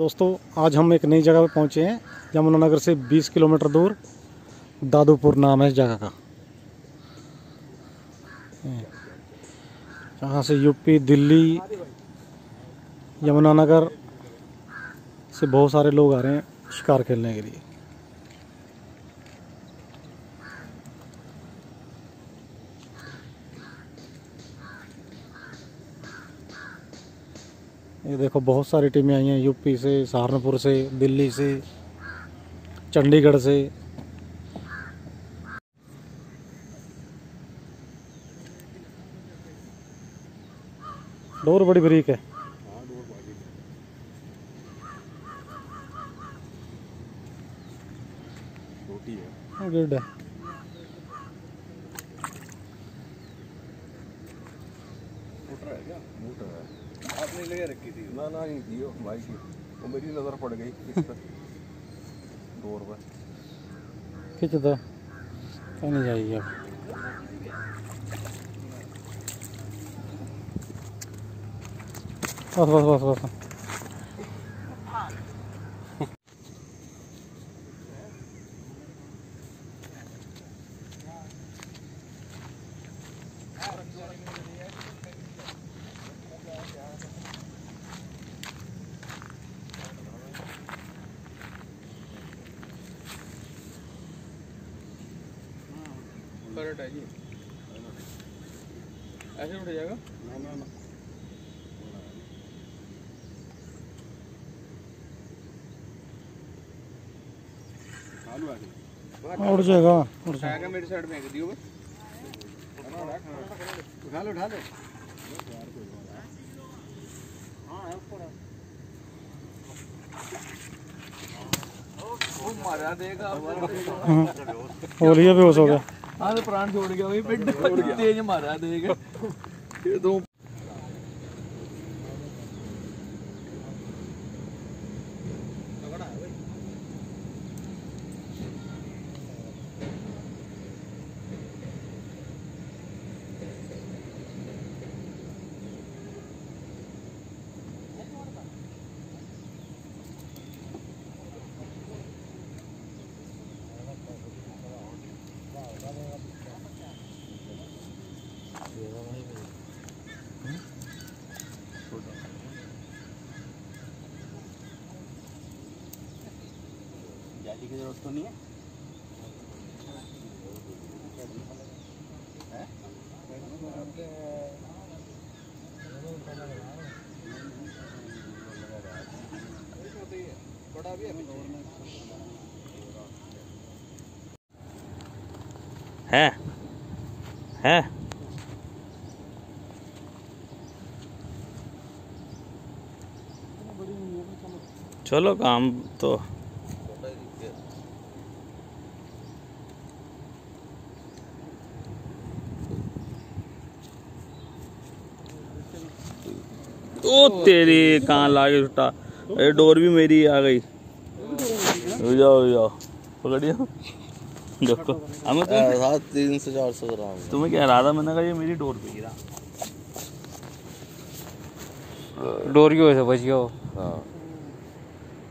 दोस्तों, आज हम एक नई जगह पर पहुँचे हैं यमुनानगर से 20 किलोमीटर दूर, दादूपुर नाम है इस जगह का। यहाँ से यूपी दिल्ली यमुनानगर से बहुत सारे लोग आ रहे हैं शिकार खेलने के लिए। ये देखो बहुत सारी टीमें आई हैं यूपी से सहारनपुर से दिल्ली से चंडीगढ़ से। डोर बड़ी बरीक है। छोटी है हाँ, गुड है मोटर है क्या? मोटर है। आपने ले रखी थी। ना ना नहीं थी भाई की। वो मेरी नज़र पड़ गई इस पर। डोर पर खींच दो। कहीं नहीं जाएगी अब। बस बस बस बस। करंट है। जी ऐसे उठ जाएगा? ना ना ना। चालू है हाँ, उड़ जाएगा उड़ जाएगा। मेरी साइड फेंक दियो बस। उठा लो उठा लो। वो मारा देगा। ओलिया बेहोश हो गया। हाँ तो प्राण छोड़ गया वही पिंड जाली की ज़रूरत तो नहीं है। है? है? चलो काम तो ओ तेरी कहाँ लागे छुट्टा ये डोर भी मेरी आ गई। हो जाओ हो जाओ। पकड़िए देखो। हमें तो सात तीन से चार सौ ग्राम तुम्हें क्या रहा था मैंने कहा ये मेरी डोर पे गिरा डोर की वजह से बच गया वो। हाँ।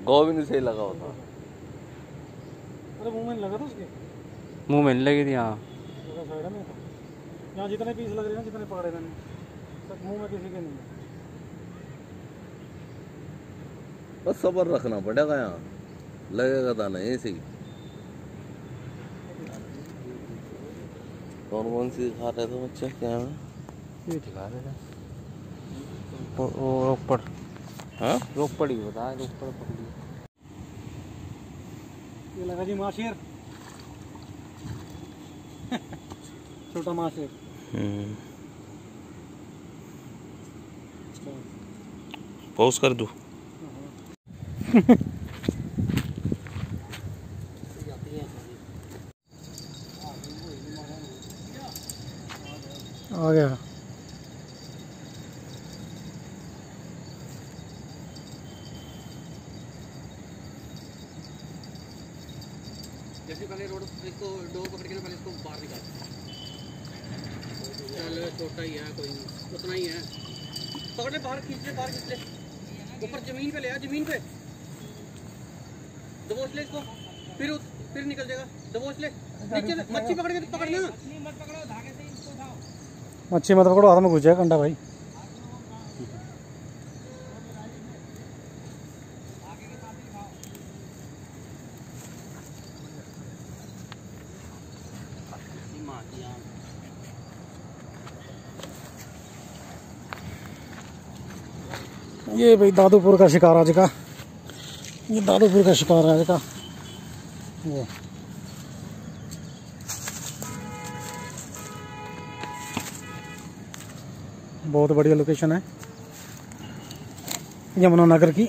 गोविंद से लगा होता। अरे मुँह में लगा था उसके? मुँह में लगी थी हाँ। साइड में था। यहाँ जितने पीस लग रहे हैं जितने पकड़े मैंने मुँह में किसी के नहीं है बस सबर रखना पड़ेगा यहाँ लगेगा था नहीं ऐसे ही। कौन कौन सी खा रहे थे बच्चे? क्या है? ये रहे थे। वो हाँ? ही बता पकड़ी। ये लगा जी माशेर। छोटा माशेर। हम्म। पॉज कर दूँ। आ गया। जैसे पहले रोड इसको डोर पकड़ के पहले इसको बाहर निकाल। चल, छोटा ही है, कोई उतना ही है। पकड़ ले बाहर, खींच ले, बाहर खींच ले। ऊपर ज़मीन पे ले आ, ज़मीन पे। दबोच ले इसको। फिर फिर निकल जाएगा। दबोच ले। नीचे मच्छी पकड़ के पकड़ना मच्छी मत पकड़ो हाथ में घुस जाएगा कंडा भाई। ये भाई दादूपुर का शिकार आज का। ये दारूपुर का शिकार है इसका ये। बहुत बढ़िया लोकेशन है। यमुनानगर की।